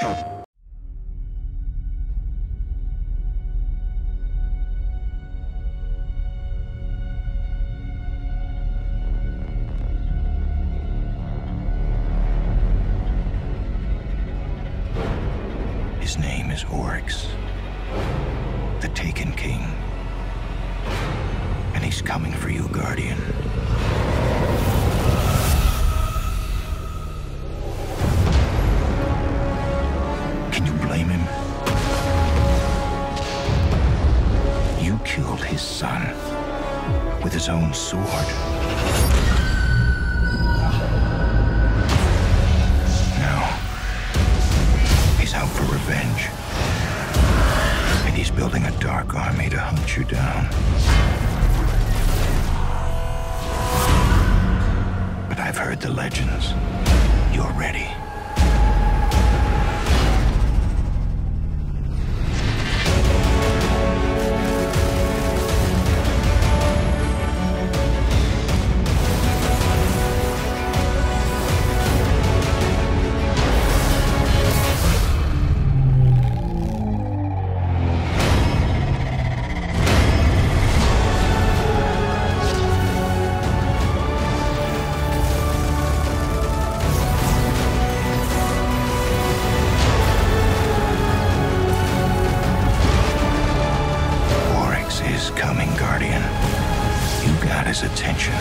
His name is Oryx, the Taken King. And he's coming for you, Guardian. His son with his own sword. Now, he's out for revenge. And he's building a dark army to hunt you down. But I've heard the legends. You're ready. Is coming, Guardian. You got his attention.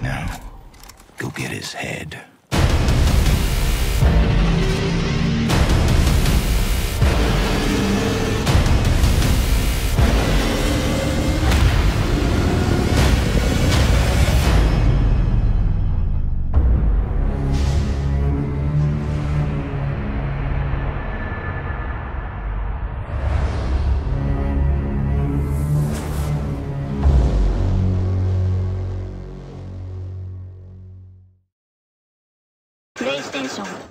Now, go get his head. ステーション